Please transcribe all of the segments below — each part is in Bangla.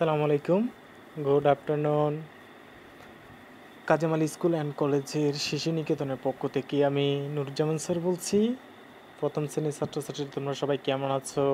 আসসালামু আলাইকুম। Good afternoon. Kazamal school and কলেজের শিশু নিকেতনের পক্ষ থেকে আমি নুরুজ্জামান স্যার বলছি। প্রথম শ্রেণির ছাত্রছাত্রী, তোমরা সবাই কেমন আছো?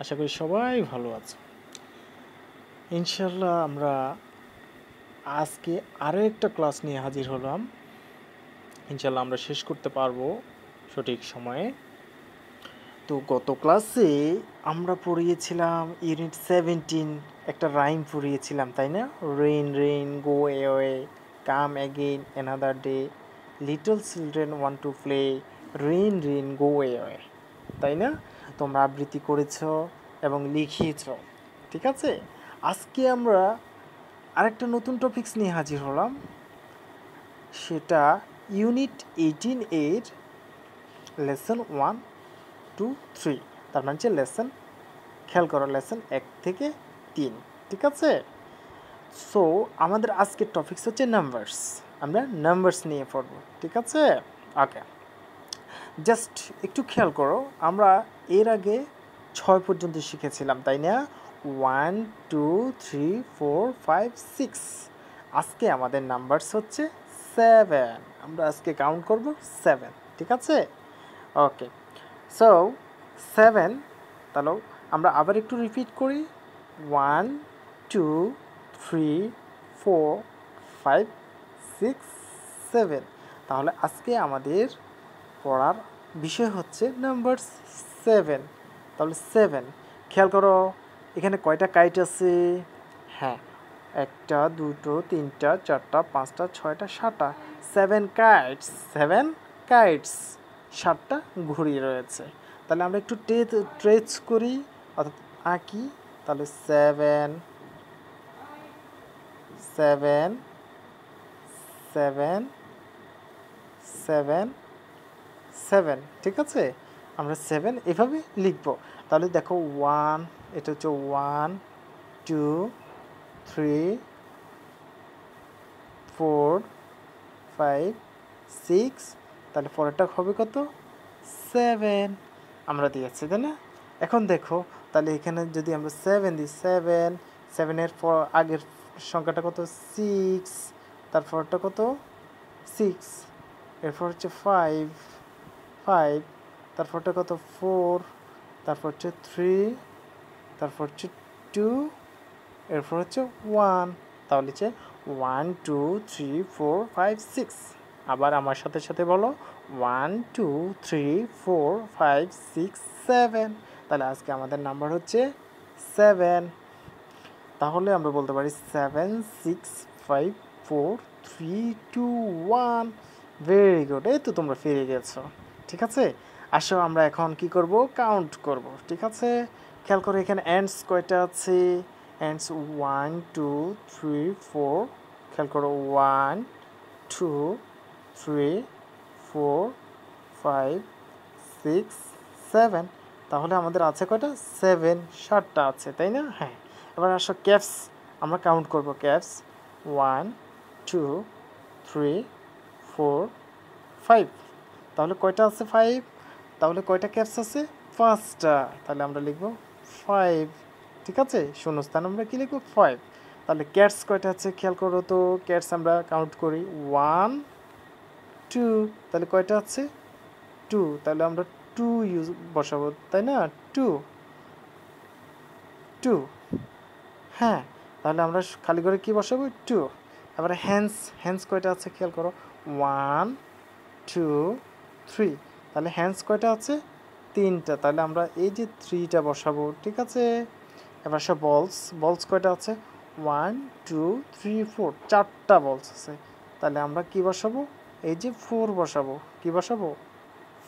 আশা করি সবাই ভালো আছো। ইনশাল্লাহ আমরা আজকে আরও একটা ক্লাস নিয়ে হাজির হলাম। ইনশাল্লাহ আমরা শেষ করতে পারব সঠিক সময়ে। তো গত ক্লাসে আমরা পড়িয়েছিলাম ইউনিট সেভেন্টিন একটা রাইম পড়িয়েছিলাম, তাই না? Rain rain go away come again another day little children want to play rain rain go away তাই না? তোমরা আবৃত্তি করেছ এবং লিখিয়েছ, ঠিক আছে? আজকে আমরা আরেকটা নতুন টপিকস নিয়ে হাজির হলাম। সেটা ইউনিট এইটিন এর লেসন ওয়ান টু থ্রি তার মানে হচ্ছে লেসন খেয়াল করো লেসন এক থেকে তিন, ঠিক আছে? সো আমাদের আজকের টপিকস হচ্ছে নাম্বারস আমরা নাম্বারস নিয়ে পড়ব, ঠিক আছে? ওকে জাস্ট একটু খেয়াল করো, আমরা এর আগে ছয় পর্যন্ত শিখেছিলাম, তাই না? One two three four five six আজকে আমাদের নাম্বারস হচ্ছে সেভেন আমরা আজকে কাউন্ট করব সেভেন ঠিক আছে? ওকে সো সেভেন তাহলে আমরা আবার একটু রিপিট করি। One two three four five six seven তাহলে আজকে আমাদের পড়ার বিষয় হচ্ছে নাম্বার সেভেন তাহলে সেভেন খেয়াল করো, এখানে কয়টা কাইট আছে? হ্যাঁ একটা, দুটো, তিনটা, চারটা, পাঁচটা, ছয়টা, সাতটা। সেভেন কাইটস সেভেন কাইটস সাতটা ঘুড়ি রয়েছে। তাহলে আমরা একটু ট্রেচ করি, অর্থাৎ আঁকি, তাহলে seven seven seven seven seven, ঠিক আছে? আমরা সেভেন এভাবে লিখব। তাহলে দেখো ওয়ান, এটা হচ্ছে one, two, three, four, five, six তাহলে পরেরটা হবে কত? সেভেন আমরা দিয়েছি, তাই না? এখন দেখো, তাহলে এখানে যদি আমরা সেভেন দিই সেভেন সেভেনের পর আগের সংখ্যাটা কত? সিক্স তারপরটা কত? সিক্স এরপর হচ্ছে ফাইভ ফাইভ তারপরটা কত? ফোর তারপর হচ্ছে থ্রি তারপর হচ্ছে টু এরপর হচ্ছে ওয়ান তাহলে হচ্ছে one two three four five six আবার আমার সাথে সাথে বলো one two three four five six seven তাহলে আজকে আমাদের নাম্বার হচ্ছে সেভেন তাহলে আমরা বলতে পারি seven six five four three two one very good এই তো তোমরা ফিরে গেছো, ঠিক আছে? আসো আমরা এখন কি করব? কাউন্ট করব, ঠিক আছে? খেয়াল করে এখানে অ্যান্ডস কয়টা আছে? Ants one two three four খেয়াল করো one two three four five six seven তাহলে আমাদের আছে কয়টা? সেভেন ষাটটা আছে, তাই না? হ্যাঁ। এবার আসো ক্যাপস আমরা কাউন্ট করব caps one two three four five তাহলে কয়টা আছে ফাইভ তাহলে কয়টা ক্যাপস আছে? পাঁচটা। তাহলে আমরা লিখব ফাইভ ঠিক আছে? শূন্যস্থান আমরা কী লিখব? ফাইভ তাহলে ক্যাটস কয়টা আছে? খেয়াল করো তো। ক্যাটস আমরা কাউন্ট করি। ওয়ান টু তাহলে কয়টা আছে? টু তাহলে আমরা টু ইউজ বসাবো, তাই না? টু টু হ্যাঁ তাহলে আমরা খালি করে কি বসাবো? টু এবারে হ্যান্ডস হ্যান্ডস কয়টা আছে খেয়াল করো? ওয়ান টু থ্রি তাহলে হ্যান্ডস কয়টা আছে? তিনটা, তাহলে আমরা এই যে থ্রিটা বসাবো, ঠিক আছে? এবার সব বলস বলস কয়টা আছে? ওয়ান টু থ্রি ফোর চারটা বলস আছে, তাহলে আমরা কি বসাবো? এই যে ফোর বসাবো, কি বসাবো?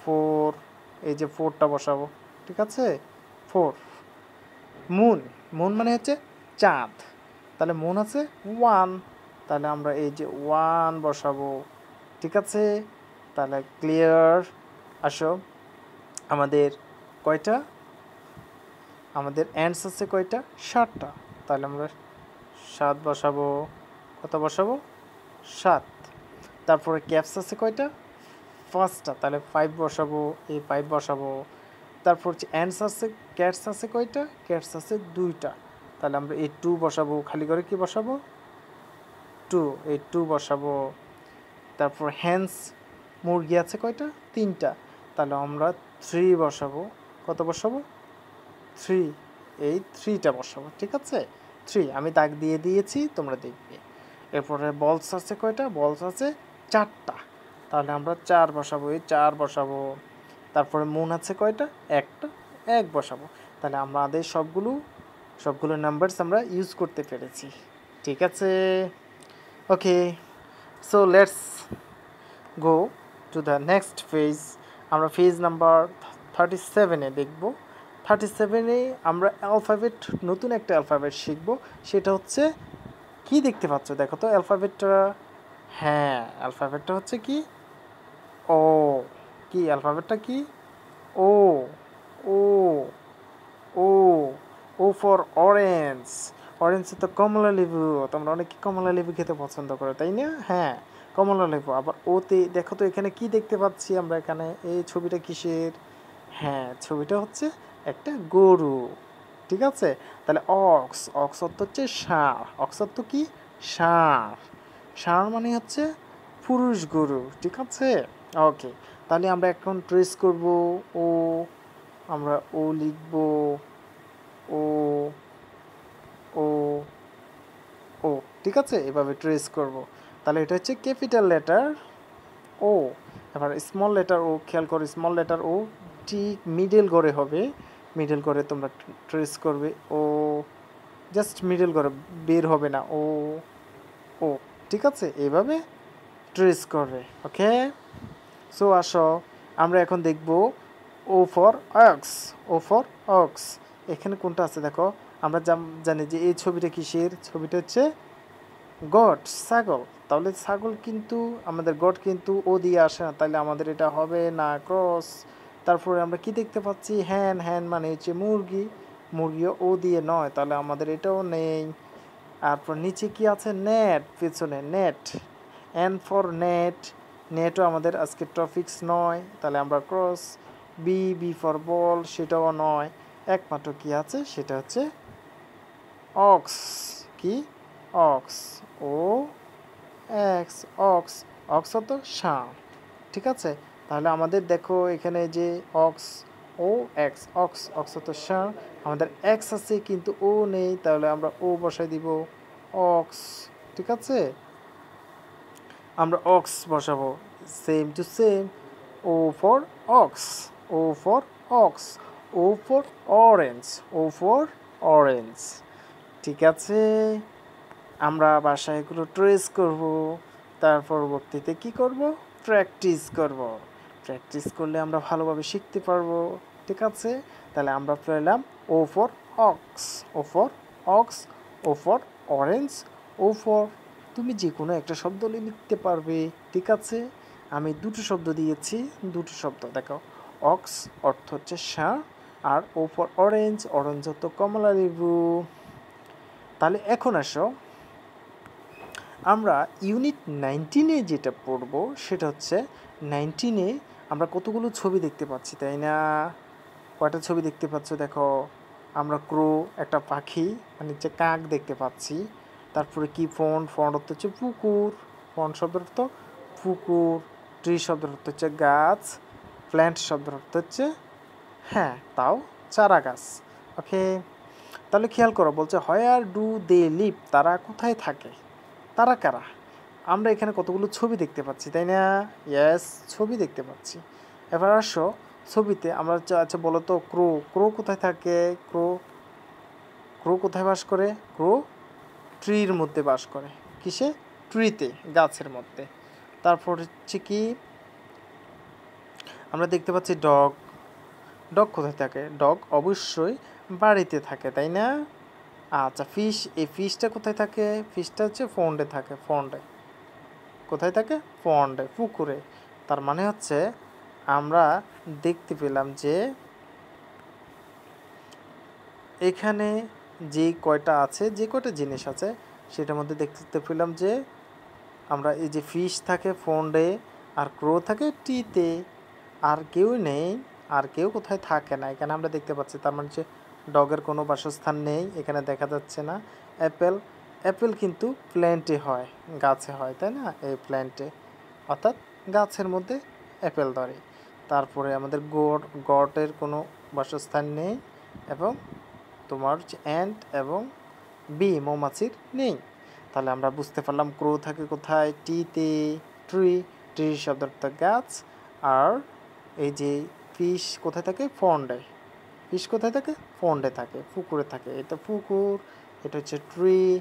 ফোর এই যে ফোরটা বসাবো, ঠিক আছে? ফোর মুন মুন মানে হচ্ছে চাঁদ। তাহলে মুন আছে ওয়ান তাহলে আমরা এই যে ওয়ান বসাবো, ঠিক আছে? তাহলে ক্লিয়ার আসো। আমাদের কয়টা? আমাদের অ্যান্ডস আছে কয়টা? ষাটটা তাহলে আমরা সাত বসাবো, কত বসাবো? সাত। তারপরে ক্যাপস আছে কয়টা? পাঁচটা, তাহলে ফাইভ বসাবো, এই ফাইভ বসাবো। তারপর হচ্ছে অ্যান্ডস আছে ক্যাটস আছে কয়টা? ক্যাটস আছে দুইটা। তাহলে আমরা এই টু বসাবো, খালি করে কি বসাবো? টু এই টু বসাবো। তারপর হ্যান্স মুরগি আছে কয়টা? তিনটা। তাহলে আমরা থ্রি বসাবো। কত বসাবো? থ্রি এই থ্রিটা বসাবো, ঠিক আছে? থ্রি আমি দাগ দিয়ে দিয়েছি, তোমরা দেখবে। এরপরে বলস আছে কয়টা? বলস আছে চারটা। তাহলে আমরা চার বসাবো, এই চার বসাবো। তারপরে মন আছে কয়টা? একটা। এক বসাবো। তাহলে আমাদের সবগুলো সবগুলো নাম্বারস আমরা ইউজ করতে পেরেছি। ঠিক আছে? Okay so let's go to the next phase আমরা ফেজ নাম্বার থার্টি সেভেনে দেখব। থার্টি সেভেনে আমরা অ্যালফাবেট নতুন একটা অ্যালফাবেট শিখব। সেটা হচ্ছে, কি দেখতে পাচ্ছ? দেখো তো অ্যালফাবেটটা হ্যাঁ অ্যালফাবেটটা হচ্ছে কি? ও, কি, অ্যালফাবেটটা কি? O O O O for orange. Orange তো কমলা লেবু, তোমরা অনেকে কমলা লেবু খেতে পছন্দ করো, তাই না? হ্যাঁ কমলা লেবু। আবার ওতে, দেখো তো এখানে কি দেখতে পাচ্ছি আমরা এখানে? এই ছবিটা কিসের? হ্যাঁ ছবিটা হচ্ছে একটা গরু, ঠিক আছে? তাহলে অক্স অক্স অর্থ হচ্ছে ষাঁড় অক্স অর্থ কি? ষাঁড় ষাঁড় মানে হচ্ছে পুরুষ গরু, ঠিক আছে? ওকে তাহলে আমরা এখন ট্রেস করব ও আমরা ও লিখব ও ও ও ঠিক আছে? এভাবে ট্রেস করব। তাহলে এটা হচ্ছে ক্যাপিটাল লেটার ও এবার স্মল লেটার ও খেয়াল করো স্মল লেটার ও ঠিক মিডল করে হবে। মিডল করে তোমরা ট্রেস করবে ও জাস্ট মিডল করে বের হবে না ও ও ঠিক আছে? এইভাবে ট্রেস করবে, ওকে? সো আসো, আমরা এখন দেখব O for ox O for ox এখানে কোনটা আছে দেখো? আমরা জানি যে এই ছবিটা কিসের? ছবিটা হচ্ছে গড, ছাগল। তাহলে ছাগল কিন্তু, আমাদের গড কিন্তু ও দিয়ে আসে না। তাহলে আমাদের এটা হবে না ক্রস তারপরে আমরা কি দেখতে পাচ্ছি? হ্যান হ্যান মানে হচ্ছে মুরগি। মুরগিও ও দিয়ে নয়, তাহলে আমাদের এটাও নেই। তারপর নিচে কি আছে? নেট পেছনে নেট এন ফর নেট নেটও আমাদের আজকে টপিক্স নয়, তাহলে আমরা cross B B for ball সেটাও নয়। একমাত্র কি আছে? সেটা হচ্ছে অক্স কি? Ox O X ox ox তো ষাঁড়। ঠিক আছে? তাহলে আমাদের দেখো এখানে যে ox O, X, ox ox তো ষাঁড় আমাদের এক্স আছে, কিন্তু ও নেই, তাহলে আমরা ও বসাই দিব অক্স, ঠিক আছে? আমরা অক্স বসাবো। Same to same O for ox O for ox O for orange O for orange ঠিক আছে? আমরা বাসায় এগুলো ট্রেস করব, তার পরবর্তীতে কি করব? প্র্যাকটিস করব। প্র্যাকটিস করলে আমরা ভালোভাবে শিখতে পারব, ঠিক আছে? তাহলে আমরা পেলাম O for ox O for ox O for orange O for তুমি যে কোনো একটা শব্দ লিখতে পারবে, ঠিক আছে? আমি দুটো শব্দ দিয়েছি, দুটো শব্দ, দেখো। অক্স অর্থ হচ্ছে ষাঁড় আর ও ফর অরেঞ্জ অরেঞ্জ হতো কমলা লেবু। তাহলে এখন আসো। আমরা ইউনিট নাইনটিনে যেটা পড়ব, সেটা হচ্ছে নাইনটিনে আমরা কতগুলো ছবি দেখতে পাচ্ছি, তাই না? কয়টা ছবি দেখতে পাচ্ছ? দেখো, আমরা ক্রো, একটা পাখি মানে হচ্ছে কাক দেখতে পাচ্ছি। তারপরে কি ফন্ড? ফন্ড অর্থ হচ্ছে পুকুর। ফন্ড শব্দের অর্থ পুকুর। ট্রি শব্দের অর্থ হচ্ছে গাছ। প্ল্যান্ট শব্দের অর্থ হচ্ছে হ্যাঁ তাও চারা গাছ। ওকে, তাহলে খেয়াল করো, বলছে, হোয়ার ডু দে লিভ? তারা কোথায় থাকে? তারা কারা? আমরা এখানে কতগুলো ছবি দেখতে পাচ্ছি, তাই না? ইয়াস ছবি দেখতে পাচ্ছি। এবার আসো ছবিতে, আমরা আচ্ছা বলো তো, ক্রো ক্রো কোথায় থাকে? ক্রো ক্রো কোথায় বাস করে? ক্রো ট্রির মধ্যে বাস করে। কিসে? ট্রিতে, গাছের মধ্যে। তারপর হচ্ছে কি? আমরা দেখতে পাচ্ছি ডগ। ডগ কোথায় থাকে? ডগ অবশ্যই বাড়িতে থাকে, তাই না? আচ্ছা ফিশ, এই ফিশটা কোথায় থাকে? ফিশটা হচ্ছে ফন্ডে থাকে, ফন্ডে। কোথায় থাকে? ফন্ডে পুকুরে। তার মানে হচ্ছে আমরা দেখতে পেলাম যে এখানে যে কয়টা আছে, যে কয়টা জিনিস আছে, সেটার মধ্যে দেখতে পেলাম যে আমরা এই যে ফিশ থাকে ফন্ডে আর ক্রো থাকে টিতে, আর কেউ নেই, আর কেউ কোথায় থাকে না। এখানে আমরা দেখতে পাচ্ছি, তার মানে ডগের কোনো বাসস্থান নেই, এখানে দেখা যাচ্ছে না। অ্যাপেল অ্যাপেল কিন্তু প্ল্যান্টে হয়, গাছে হয়, তাই না? এই প্ল্যান্টে। অর্থাৎ গাছের মধ্যে অ্যাপেল ধরে। তারপরে আমাদের গড গটের কোনো বাসস্থান নেই এবং তোমার হচ্ছে অ্যান্ট এবং বি মৌমাছির নেই। তাহলে আমরা বুঝতে পারলাম ক্রো থাকে কোথায়? টিতে ট্রি ট্রি শব্দটা গাছ। আর এই যে ফিশ কোথায় থাকে? ফন্ডে। ফিশ কোথায় থাকে? ফন্ডে থাকে, পুকুরে থাকে। এটা পুকুর, এটা হচ্ছে ট্রি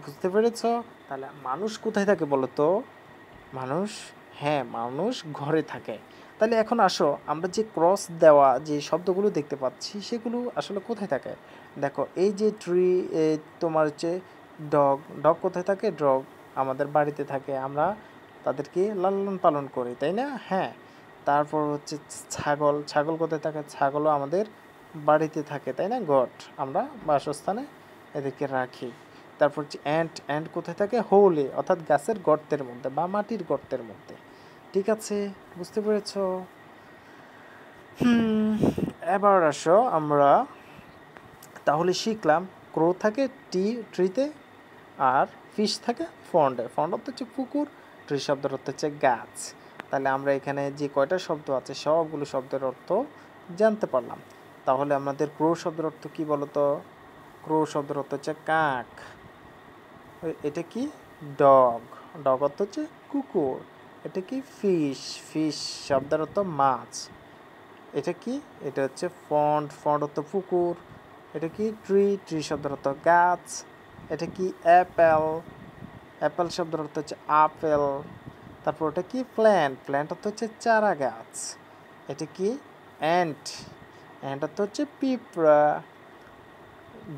বুঝতে পেরেছ? তাহলে মানুষ কোথায় থাকে বলো তো? মানুষ হ্যাঁ মানুষ ঘরে থাকে। তাহলে এখন আসো, আমরা যে ক্রস দেওয়া যে শব্দগুলো দেখতে পাচ্ছি, সেগুলো আসলে কোথায় থাকে? দেখো, এই যে ট্রি তোমার হচ্ছে ডগ ডগ কোথায় থাকে? ডগ আমাদের বাড়িতে থাকে। আমরা তাদেরকে লালন পালন করি, তাই না? হ্যাঁ। তারপর হচ্ছে ছাগল ছাগল কোথায় থাকে? ছাগলও আমাদের বাড়িতে থাকে, তাই না? গট। আমরা বাসস্থানে এদেরকে রাখি। তারপর হচ্ছে অ্যান্ট অ্যান্ট কোথায় থাকে? হোলে অর্থাৎ গাছের গর্তের মধ্যে বা মাটির গর্তের মধ্যে। ঠিক আছে? বুঝতে পেরেছ? এবার আসো আমরা। তাহলে শিখলাম ক্রো থাকে টি ট্রিতে আর ফিশ থাকে ফন্ডে ফন্ড অর্থ হচ্ছে পুকুর ট্রি শব্দের অর্থ হচ্ছে গাছ। তাহলে আমরা এখানে যে কয়টা শব্দ আছে, সবগুলো শব্দের অর্থ জানতে পারলাম। তাহলে আমাদের ক্রো শব্দের অর্থ কী বলতো? ক্রো শব্দের অর্থ হচ্ছে কাক। এটা কি? ডগ। ডগ অর্থ হচ্ছে কুকুর। এটা কি? ফিশ। ফিশ শব্দের অর্থ মাছ। এটা কি? এটা হচ্ছে ফন্ড। ফন্ড অর্থ পুকুর। এটা কি? ট্রি। ট্রি শব্দের অর্থ গাছ। এটা কি? অ্যাপেল। অ্যাপেল শব্দের অর্থ হচ্ছে আপেল। তারপর ওটা কি? প্ল্যান্ট। প্ল্যান্ট অর্থ হচ্ছে চারা গাছ। এটা কি? অ্যান্ট। অ্যান্ট অর্থ হচ্ছে পিঁপড়া।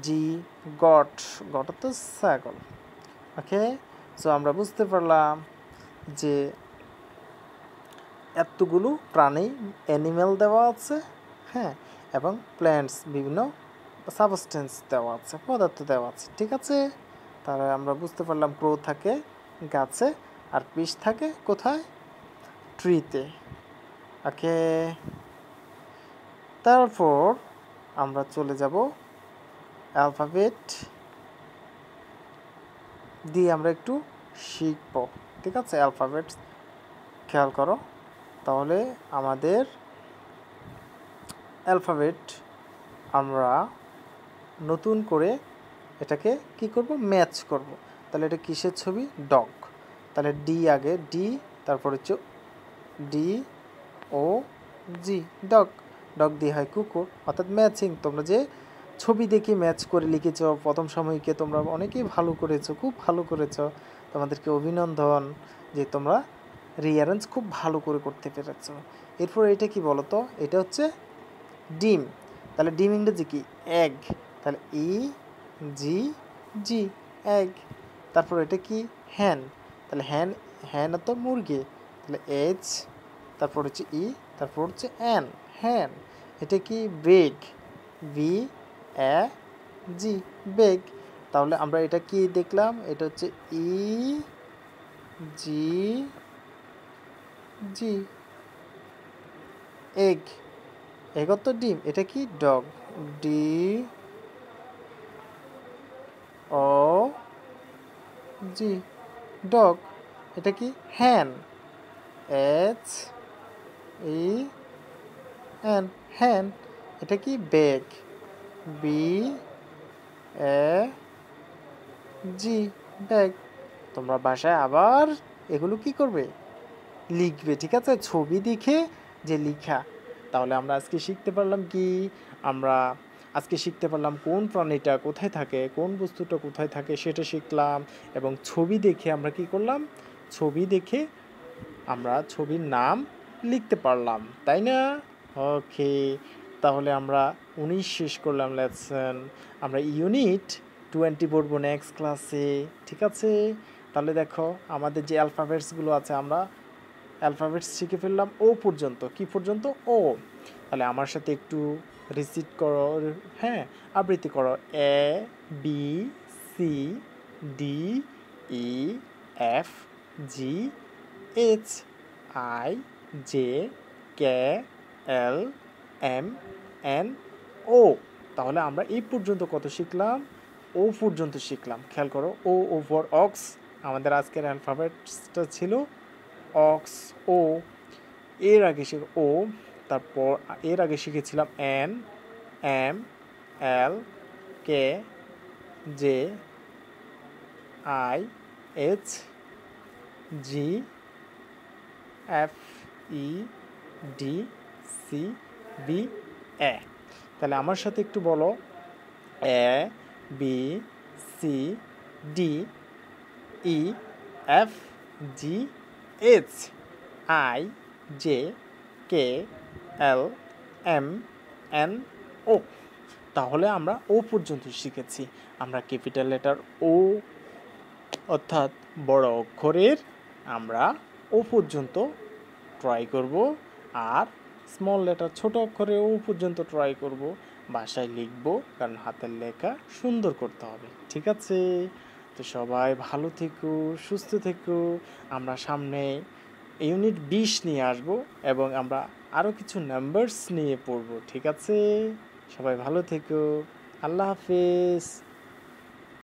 জি। গট। গট অর্থ ছাগল। ওকে সো আমরা বুঝতে পারলাম যে এতগুলো প্রাণী অ্যানিমেল দেওয়া আছে হ্যাঁ? এবং প্ল্যান্টস বিভিন্ন সাবস্টেন্স দেওয়া আছে, পদার্থ দেওয়া আছে, ঠিক আছে? তাহলে আমরা বুঝতে পারলাম ক্রো থাকে, গাছে, আর পিস থাকে কোথায়? ট্রিতে ওকে তারপর আমরা চলে যাব অ্যালফাবেট দিয়ে আমরা একটু শিখব, ঠিক আছে? অ্যালফাবেট খেয়াল করো। তাহলে আমাদের অ্যালফাবেট আমরা নতুন করে এটাকে কি করব? ম্যাচ করব। তাহলে এটা কিসের ছবি? ডগ তাহলে ডি আগে ডি তারপর হচ্ছে D O G dog dog দিয়ে হয় কুকুর, অর্থাৎ ম্যাচিং তোমরা যে ছবি দেখে ম্যাচ করে লিখেছ, প্রথম সময়কে তোমরা অনেকেই ভালো করেছ, খুব ভালো করেছ। তোমাদেরকে অভিনন্দন যে তোমরা রিয়ারেঞ্জ খুব ভালো করে করতে পেরেছ। এরপর এটা কি বলো তো এটা হচ্ছে ডিম। তাহলে ডিম ইংরেজি কি? এগ তাহলে ই জি জি এগ তারপর এটা কি? হ্যান তাহলে হ্যান হ্যান তো মুরগি। তাহলে এইচ তারপর হচ্ছে ই তারপর হচ্ছে এন হ্যান এটা কি? Bag B A, G, bag. তাহলে আমরা এটা কি দেখলাম? এটা হচ্ছে ই, জি জি। এগ। এগ তো ডিম। এটা কি? Dog. D, O, G. Dog. এটা কি? Hen. H E, N. Hen. এটা কি? Bag B A G bag তোমরা বাসায় আবার এগুলো কি করবে? লিখবে, ঠিক আছে? ছবি দেখে যে লিখা। তাহলে আমরা আজকে শিখতে পারলাম কি? আমরা আজকে শিখতে পারলাম কোন প্রাণীটা কোথায় থাকে, কোন বস্তুটা কোথায় থাকে সেটা শিখলাম এবং ছবি দেখে আমরা কি করলাম? ছবি দেখে আমরা ছবির নাম লিখতে পারলাম, তাই না? ওকে তাহলে আমরা উনিশ শেষ করলাম লেসন আমরা ইউনিট টোয়েন্টি পড়ব নেক্সট ক্লাসে ঠিক আছে? তাহলে দেখো, আমাদের যে অ্যালফাবেটসগুলো আছে, আমরা অ্যালফাবেটস শিখে ফেললাম ও পর্যন্ত। কি পর্যন্ত? ও তাহলে আমার সাথে একটু রিসিট করো হ্যাঁ আবৃত্তি করো। A B C D E F G H I J K L M N O তাহলে আমরা এই পর্যন্ত কত শিখলাম? ও পর্যন্ত শিখলাম। খেয়াল করো ও ও ফর অক্স আমাদের আজকের অ্যালফাবেটসটা ছিল অক্স ও এর আগে শিখ ও তারপর এর আগে শিখেছিলাম N M L K J I H G F E D C B, A. তাহলে আমার সাথে একটু বলো। A, B, C, D, E, F, G, H, I, J, K, L, M, N, O. তাহলে আমরা ও পর্যন্ত শিখেছি। আমরা ক্যাপিটাল লেটার ও, অর্থাৎ বড় অক্ষরের আমরা ও পর্যন্ত ট্রাই করব। আর স্মল লেটার ছোট অক্ষরে ও পর্যন্ত ট্রাই করব। বাসায় লিখব, কারণ হাতের লেখা সুন্দর করতে হবে, ঠিক আছে? তো সবাই ভালো থেকো, সুস্থ থেকো। আমরা সামনে ইউনিট বিশ নিয়ে আসব এবং আমরা আরও কিছু নাম্বারস নিয়ে পড়ব, ঠিক আছে? সবাই ভালো থেকো। আল্লাহ হাফেজ।